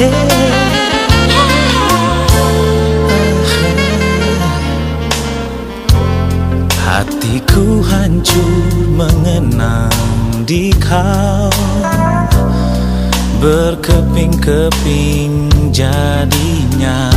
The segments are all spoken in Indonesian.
Hatiku hancur mengenang di kau Berkeping-keping jadinya.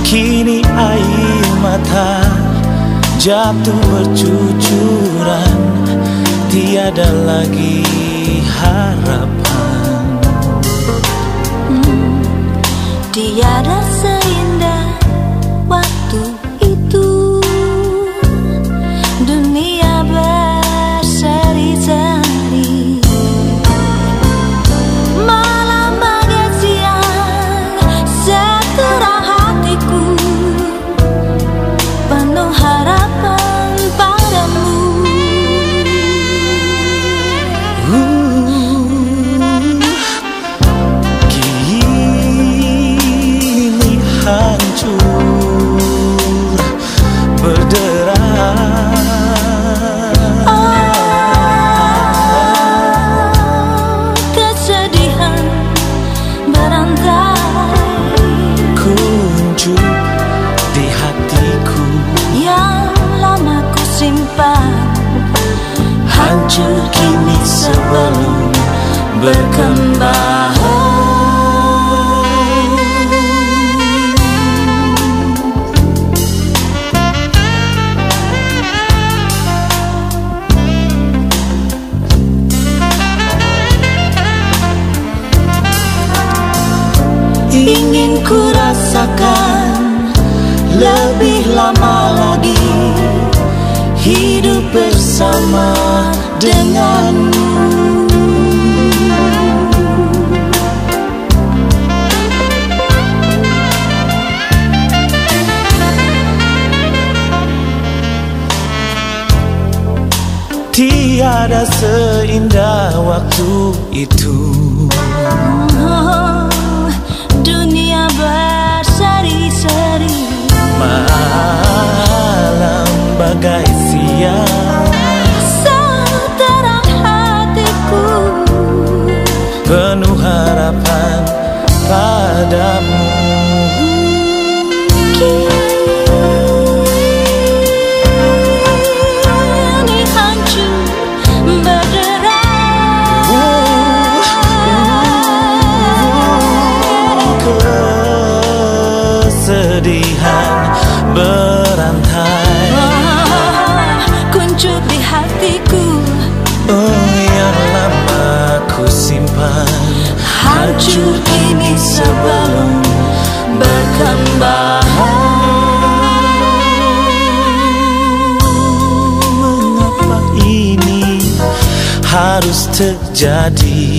Kini air mata jatuh bercucuran. Tiada lagi harap. Tiada seindah Kuncup di hatiku Yang lama ku simpan Hancur kini sebelum berkembang Ingin ku rasakan. Lebih lama lagi Hidup bersama denganmu Tiada seindah waktu itu bagai siang Seterang hatiku Penuh harapan padamu Kesedihan berantai Kuncup di hatiku. Oh yang lama ku simpan. Hancur kini sebelum berkembang. Mengapa ini harus terjadi